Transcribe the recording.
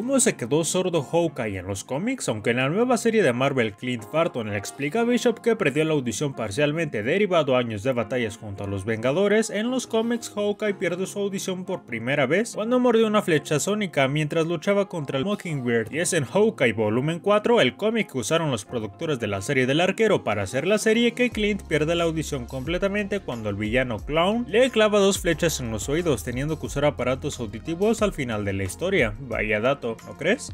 ¿Cómo se quedó sordo Hawkeye en los cómics? Aunque en la nueva serie de Marvel Clint Barton le explica a Bishop que perdió la audición parcialmente derivado a años de batallas junto a los Vengadores, en los cómics Hawkeye pierde su audición por primera vez cuando mordió una flecha sónica mientras luchaba contra el Mockingbird. Y es en Hawkeye Volumen 4, el cómic que usaron los productores de la serie del arquero para hacer la serie, que Clint pierde la audición completamente cuando el villano Clown le clava dos flechas en los oídos, teniendo que usar aparatos auditivos al final de la historia. Vaya dato, ¿no crees?